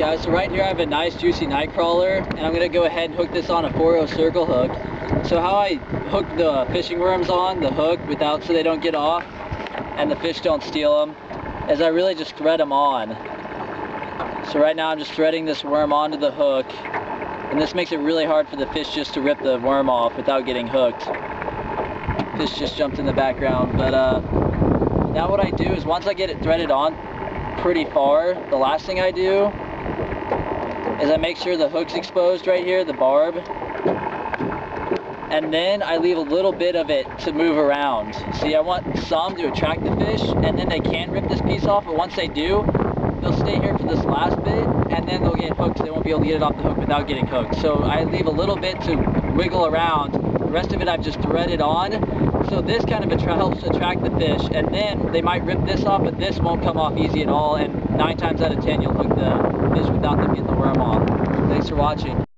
have a nice juicy night crawler and I'm gonna go ahead and hook this on a 4 circle hook. So how I hook the fishing worms on the hook without so they don't get off and the fish don't steal them is I really just thread them on. So right now I'm just threading this worm onto the hook and this makes it really hard for the fish just to rip the worm off without getting hooked. Fish just jumped in the background but uh, now what I do is once I get it threaded on pretty far, the last thing I do is I make sure the hook's exposed right here, the barb. And then I leave a little bit of it to move around. See, I want some to attract the fish, and then they can rip this piece off, but once they do, they'll stay here for this last bit, and then they'll get hooked, they won't be able to get it off the hook without getting hooked. So I leave a little bit to wiggle around. The rest of it I've just threaded on, so this kind of helps attract the fish, and then they might rip this off, but this won't come off easy at all, and nine times out of ten you'll hook the fish without them getting the worm off. Thanks for watching.